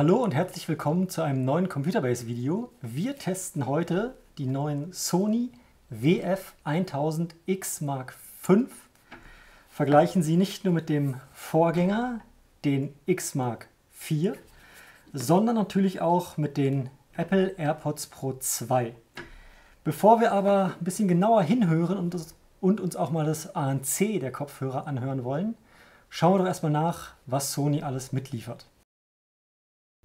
Hallo und herzlich willkommen zu einem neuen Computerbase Video. Wir testen heute die neuen Sony WF-1000X Mark V. Vergleichen sie nicht nur mit dem Vorgänger, den X Mark IV, sondern natürlich auch mit den Apple AirPods Pro 2. Bevor wir aber ein bisschen genauer hinhören und, das, und uns auch mal das ANC der Kopfhörer anhören wollen, schauen wir doch erstmal nach, was Sony alles mitliefert.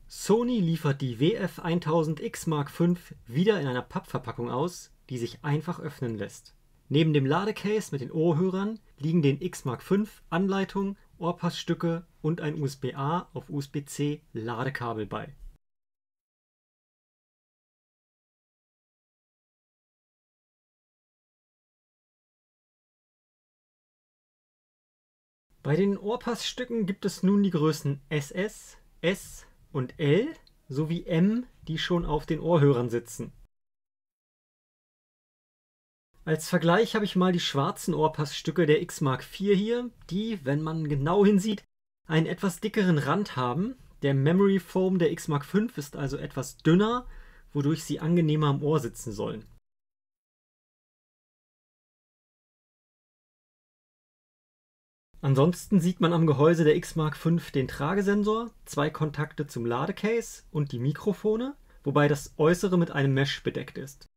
Sony liefert die WF-1000X Mark V wieder in einer Pappverpackung aus, die sich einfach öffnen lässt. Neben dem Ladecase mit den Ohrhörern liegen den X Mark V Anleitung, Ohrpassstücke und ein USB-A auf USB-C Ladekabel bei. Bei den Ohrpassstücken gibt es nun die Größen SS, S und L sowie M, die schon auf den Ohrhörern sitzen. Als Vergleich habe ich mal die schwarzen Ohrpassstücke der X Mark IV hier, die, wenn man genau hinsieht, einen etwas dickeren Rand haben. Der Memory Foam der X Mark V ist also etwas dünner, wodurch sie angenehmer am Ohr sitzen sollen. Ansonsten sieht man am Gehäuse der X Mark V den Tragesensor, zwei Kontakte zum Ladecase und die Mikrofone, wobei das äußere mit einem Mesh bedeckt ist.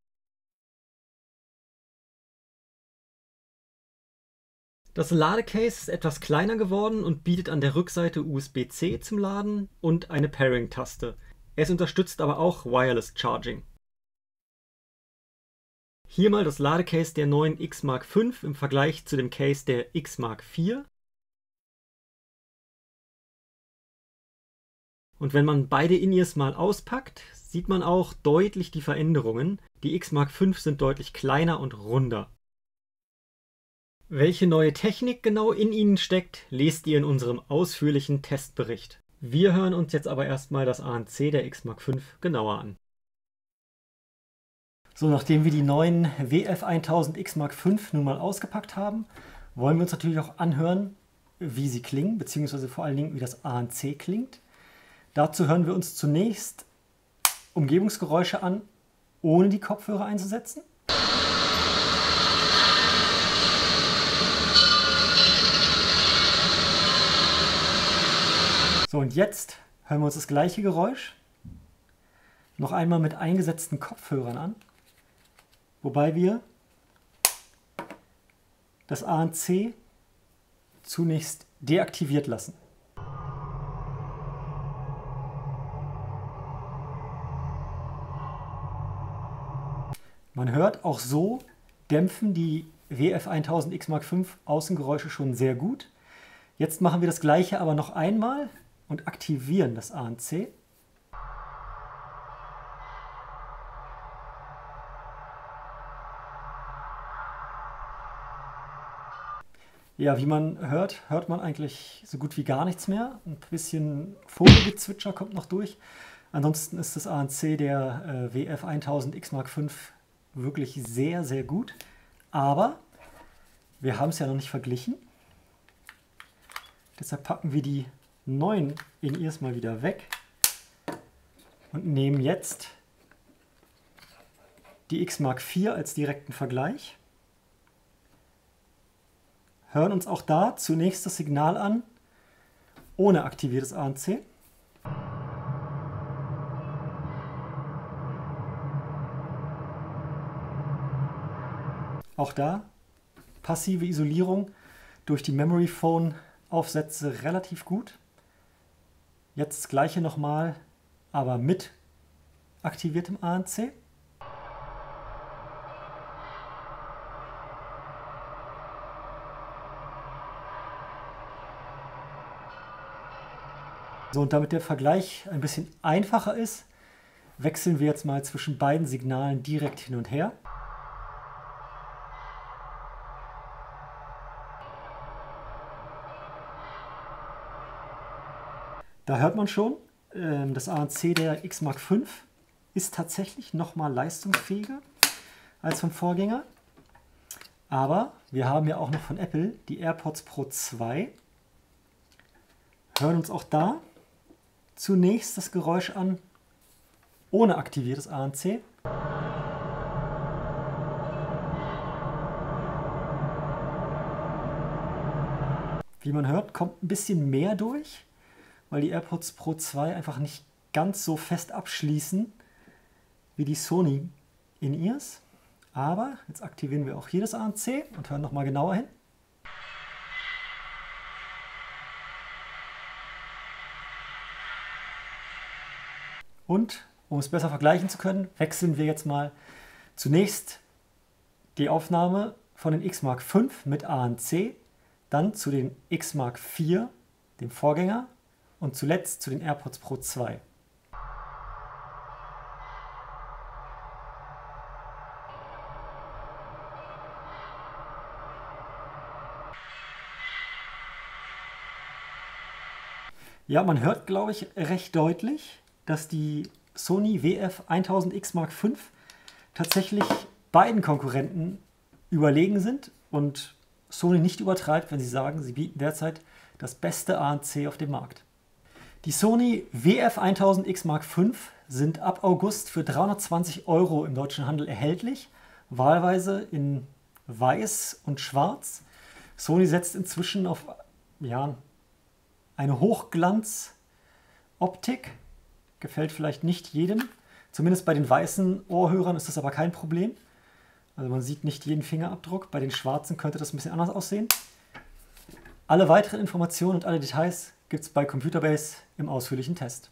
Das Ladecase ist etwas kleiner geworden und bietet an der Rückseite USB-C zum Laden und eine Pairing-Taste. Es unterstützt aber auch Wireless Charging. Hier mal das Ladecase der neuen X Mark V im Vergleich zu dem Case der X Mark IV. Und wenn man beide In-Ears mal auspackt, sieht man auch deutlich die Veränderungen. Die X Mark V sind deutlich kleiner und runder. Welche neue Technik genau in ihnen steckt, lest ihr in unserem ausführlichen Testbericht. Wir hören uns jetzt aber erstmal das ANC der X Mark V genauer an. So, nachdem wir die neuen WF1000X Mark V nun mal ausgepackt haben, wollen wir uns natürlich auch anhören, wie sie klingen, beziehungsweise vor allen Dingen, wie das ANC klingt. Dazu hören wir uns zunächst Umgebungsgeräusche an, ohne die Kopfhörer einzusetzen. So, und jetzt hören wir uns das gleiche Geräusch noch einmal mit eingesetzten Kopfhörern an, wobei wir das ANC zunächst deaktiviert lassen. Man hört auch so dämpfen die WF1000 X Mark V Außengeräusche schon sehr gut. Jetzt machen wir das gleiche aber noch einmal und aktivieren das ANC. Ja, wie man hört, hört man eigentlich so gut wie gar nichts mehr. Ein bisschen Vogelgezwitscher kommt noch durch. Ansonsten ist das ANC der äh, WF1000 X Mark V wirklich sehr, sehr gut. Aber wir haben es ja noch nicht verglichen. Deshalb packen wir die neuen In-Ears mal wieder weg und nehmen jetzt die X Mark IV als direkten Vergleich. Hören uns auch da zunächst das Signal an, ohne aktiviertes ANC. Auch da passive Isolierung durch die Memory Phone Aufsätze relativ gut. Jetzt das gleiche nochmal, aber mit aktiviertem ANC. So, und damit der Vergleich ein bisschen einfacher ist, wechseln wir jetzt mal zwischen beiden Signalen direkt hin und her. Da hört man schon, ähm, das ANC der X Mark V ist tatsächlich noch mal leistungsfähiger als vom Vorgänger. Aber wir haben ja auch noch von Apple die AirPods Pro 2. Hören uns auch da zunächst das Geräusch an ohne aktiviertes ANC. Wie man hört, kommt ein bisschen mehr durch, weil die AirPods Pro 2 einfach nicht ganz so fest abschließen wie die Sony In-Ears. Aber jetzt aktivieren wir auch hier das ANC und hören nochmal genauer hin. Und um es besser vergleichen zu können, wechseln wir jetzt mal zunächst die Aufnahme von den X Mark V mit ANC, dann zu den X Mark IV, dem Vorgänger, und zuletzt zu den AirPods Pro 2. Ja, man hört, glaube ich, recht deutlich, dass die Sony WF 1000X Mark V tatsächlich beiden Konkurrenten überlegen sind und Sony nicht übertreibt, wenn sie sagen, sie bieten derzeit das beste ANC auf dem Markt. Die Sony WF 1000X Mark V sind ab August für 320 Euro im deutschen Handel erhältlich, wahlweise in weiß und schwarz. Sony setzt inzwischen auf ja, eine Hochglanz-Optik. Gefällt vielleicht nicht jedem. Zumindest bei den weißen Ohrhörern ist das aber kein Problem. Also man sieht nicht jeden Fingerabdruck. Bei den schwarzen könnte das ein bisschen anders aussehen. Alle weiteren Informationen und alle Details gibt es bei Computerbase im ausführlichen Test.